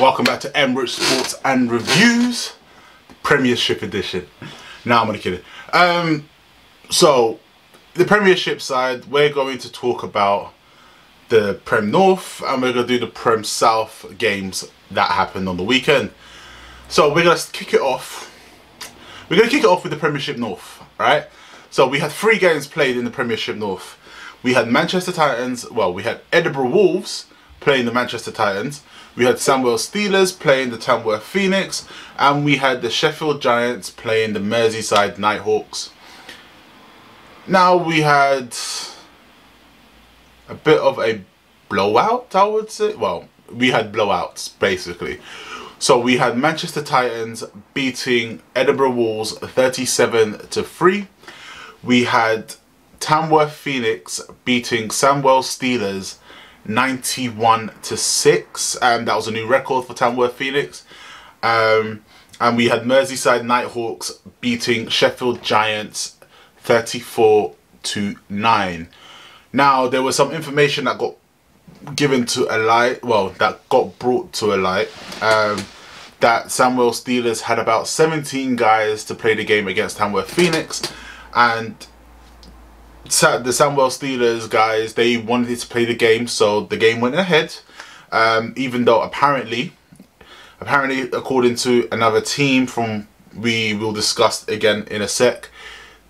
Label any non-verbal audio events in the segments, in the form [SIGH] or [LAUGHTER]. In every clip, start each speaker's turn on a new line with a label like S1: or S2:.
S1: Welcome back to M Rich Sports and Reviews, Premiership Edition. Now I'm only kidding. Um, so, the Premiership side, we're going to talk about the Prem North and we're going to do the Prem South games that happened on the weekend. So, we're going to kick it off. We're going to kick it off with the Premiership North, right? So, we had three games played in the Premiership North. We had Manchester Titans, well, we had Edinburgh Wolves playing the Manchester Titans. We had Sandwell Steelers playing the Tamworth Phoenix. And we had the Sheffield Giants playing the Merseyside Nighthawks. Now we had a bit of a blowout, I would say. Well, we had blowouts, basically. So we had Manchester Titans beating Edinburgh Wolves 37 to 3. We had Tamworth Phoenix beating Sandwell Steelers 91 to 6 and that was a new record for Tamworth Phoenix. Um, and we had Merseyside Nighthawks beating Sheffield Giants 34 to 9 now there was some information that got given to a light well that got brought to a light um, that Sandwell Steelers had about 17 guys to play the game against Tamworth Phoenix and the Sandwell Steelers guys, they wanted to play the game, so the game went ahead. Um, even though apparently, apparently according to another team from we will discuss again in a sec,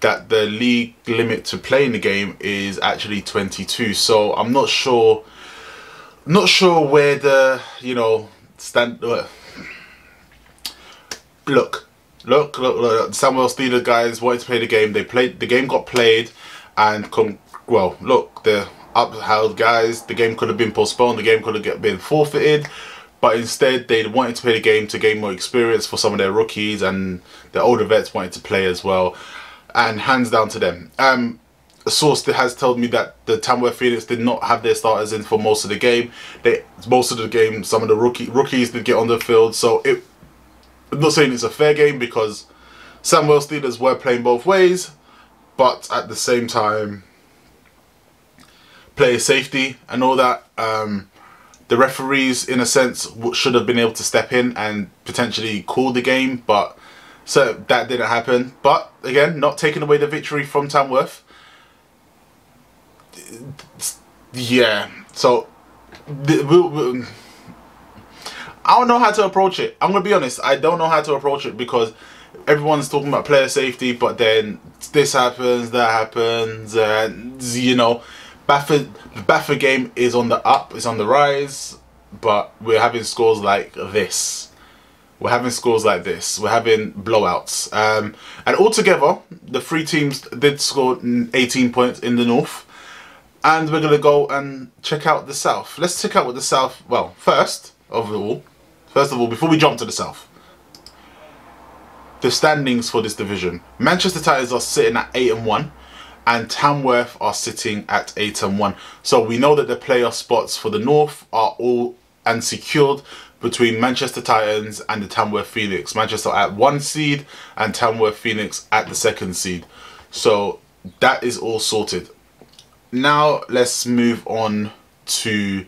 S1: that the league limit to playing the game is actually 22. So I'm not sure, not sure where the you know stand. Uh, look, look, look, look. Steelers guys wanted to play the game. They played. The game got played and come well look the upheld guys the game could have been postponed the game could have been forfeited but instead they wanted to play the game to gain more experience for some of their rookies and the older vets wanted to play as well and hands down to them um a source that has told me that the Tamworth Phoenix did not have their starters in for most of the game. They most of the game, some of the rookie rookies did get on the field. So it, I'm not saying it's a fair game because Sandwell Steelers were playing both ways, but at the same time, player safety and all that. Um, the referees, in a sense, should have been able to step in and potentially call the game, but so that didn't happen. But again, not taking away the victory from Tamworth. Yeah, so I don't know how to approach it. I'm gonna be honest. I don't know how to approach it because everyone's talking about player safety, but then this happens, that happens, and you know, BAFA, the BAFA game is on the up, it's on the rise, but we're having scores like this. We're having scores like this. We're having blowouts. Um, and altogether, the three teams did score 18 points in the north. And we're going to go and check out the south. Let's check out what the south... Well, first of all, first of all, before we jump to the south, the standings for this division. Manchester Titans are sitting at 8 and 1 and Tamworth are sitting at 8 and 1. So we know that the playoff spots for the North are all and secured between Manchester Titans and the Tamworth Phoenix. Manchester at 1 seed and Tamworth Phoenix at the 2nd seed. So that is all sorted. Now let's move on to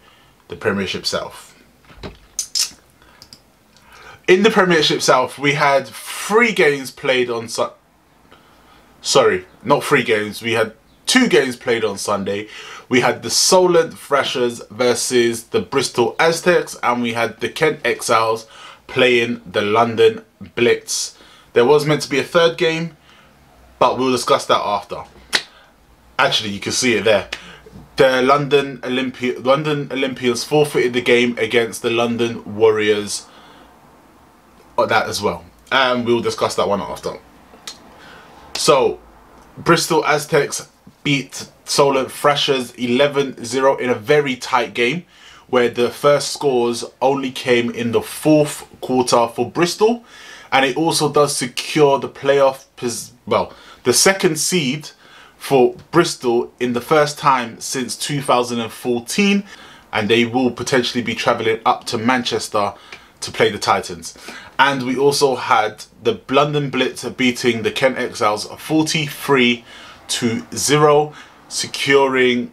S1: the Premiership South. In the Premiership South, we had three games played on Su sorry not three games we had two games played on Sunday. We had the Solent Thrashers versus the Bristol Aztecs and we had the Kent Exiles playing the London Blitz. There was meant to be a third game but we'll discuss that after. Actually you can see it there. The London Olympia London Olympians forfeited the game against the London Warriors Oh, that as well and we'll discuss that one after. So, Bristol Aztecs beat Solent Thrashers 11-0 in a very tight game where the first scores only came in the fourth quarter for Bristol and it also does secure the playoff well the second seed for Bristol in the first time since 2014 and they will potentially be travelling up to Manchester to play the Titans. And we also had the London Blitz beating the Kent Exiles 43 to 0, securing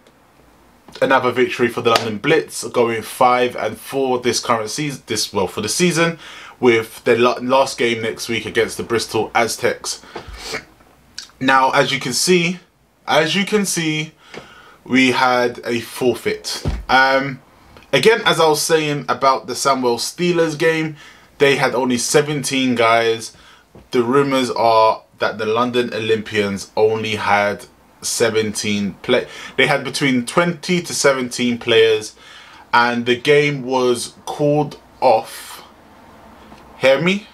S1: another victory for the London Blitz, going five and four this current season. This well for the season, with their last game next week against the Bristol Aztecs. Now, as you can see, as you can see, we had a forfeit. Um, again, as I was saying about the Sandwell Steelers game, they had only 17 guys. The rumours are that the London Olympians only had 17 play. They had between 20 to 17 players, and the game was called off. Hear me?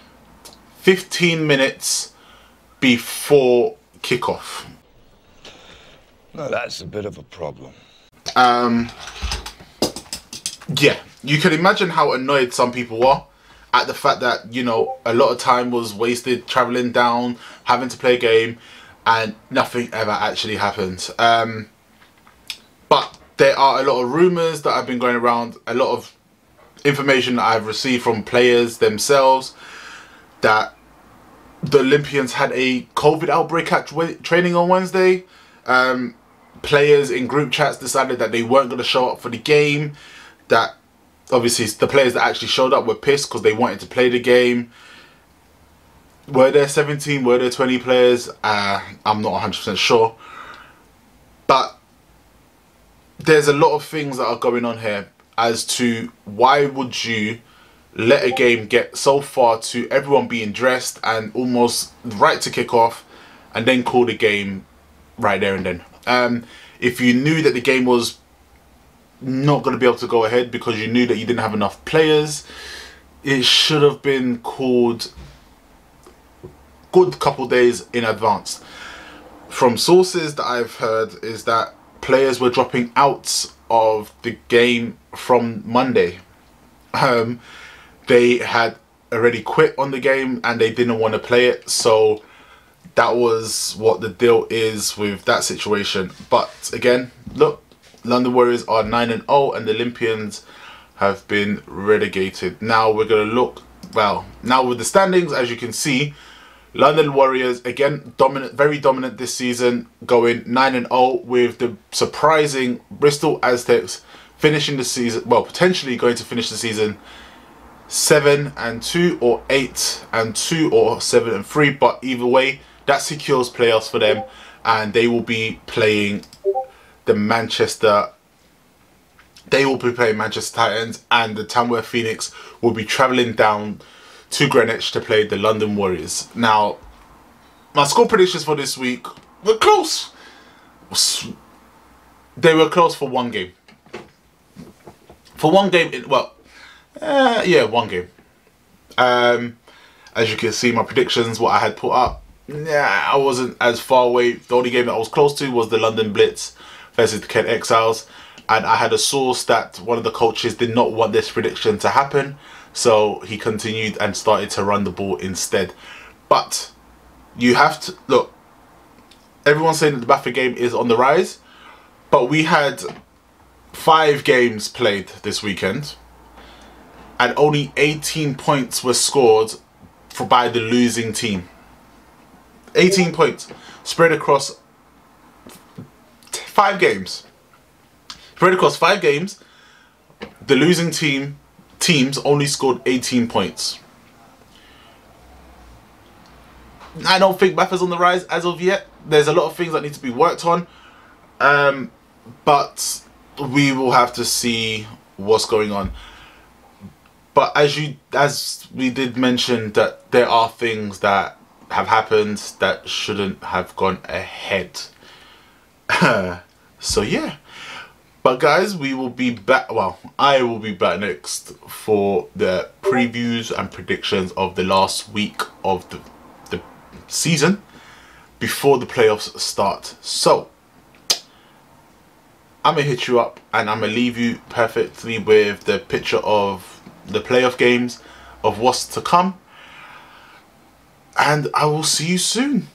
S1: 15 minutes before kickoff.
S2: Now that's a bit of a problem.
S1: Um. Yeah, you can imagine how annoyed some people were at the fact that you know a lot of time was wasted traveling down, having to play a game and nothing ever actually happened. Um, but there are a lot of rumours that have been going around, a lot of information that I've received from players themselves that the Olympians had a COVID outbreak at training on Wednesday. Um, players in group chats decided that they weren't going to show up for the game. That obviously the players that actually showed up were pissed because they wanted to play the game. Were there 17 were there 20 players? Uh, i'm not 100% sure. But there's a lot of things that are going on here as to why would you let a game get so far to everyone being dressed and almost right to kick off and then call the game right there and then. Um, if you knew that the game was not going to be able to go ahead because you knew that you didn't have enough players it should have been called good couple days in advance. From sources that I've heard is that players were dropping out of the game from Monday. Um, they had already quit on the game and they didn't want to play it, so that was what the deal is with that situation. But again, look, London Warriors are 9 and 0 and the Olympians have been relegated. Now we're going to look, well, now with the standings, as you can see, London Warriors again dominant, very dominant this season, going nine and zero oh with the surprising Bristol Aztecs finishing the season. Well, potentially going to finish the season seven and two, or eight and two, or seven and three. But either way, that secures playoffs for them, and they will be playing the Manchester. They will be playing Manchester Titans, and the Tamworth Phoenix will be travelling down to Greenwich to play the London Warriors. Now, my score predictions for this week were close. They were close for one game. For one game, well, uh, yeah, one game. Um, as you can see, my predictions, what I had put up, yeah, I wasn't as far away. The only game that I was close to was the London Blitz versus the Kent Exiles. And I had a source that one of the coaches did not want this prediction to happen. So he continued and started to run the ball instead. But you have to look. Everyone's saying that the BAFA game is on the rise, but we had five games played this weekend, and only 18 points were scored for by the losing team. 18 points spread across five games. Spread across five games, the losing team teams only scored 18 points. I don't think BAFA's on the rise as of yet. There's a lot of things that need to be worked on. Um, but we will have to see what's going on. But as you as we did mention that there are things that have happened that shouldn't have gone ahead. [LAUGHS] so yeah. But guys, we will be back, well, I will be back next for the previews and predictions of the last week of the, the season before the playoffs start. So, I'm going to hit you up and I'm going to leave you perfectly with the picture of the playoff games, of what's to come. And I will see you soon.